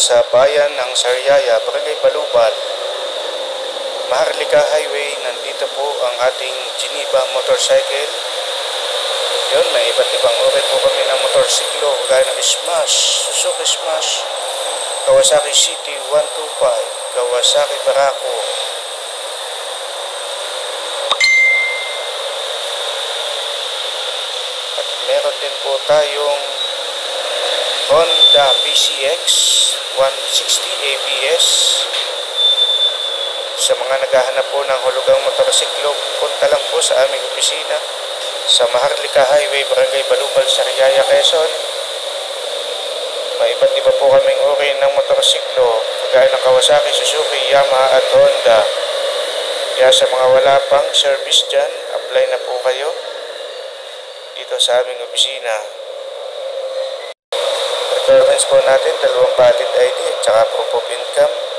sa bayan ng Sariaya, Barangay Balubal, Maharlika Highway. Nandito po ang ating Geneva motorcycle. Yun, may iba't ibang uri po kami ng motorsiklo, kagaya ng Smash, Suzuki Smash, Kawasaki City 125, Kawasaki Barako, At meron din po tayong Honda PCX 160 ABS. Sa mga naghahanap po ng hulugang motorsiklo, punta lang po sa aming opisina sa Maharlika Highway, Barangay Balubal, Sariaya, Quezon. May iba't iba po kaming uri ng motorsiklo, kagaya ng Kawasaki, Suzuki, Yamaha at Honda. Kaya sa mga wala pang service dyan, apply na po kayo dito sa aming opisina. Requirements po natin, dalawang valid ID at saka proof of income.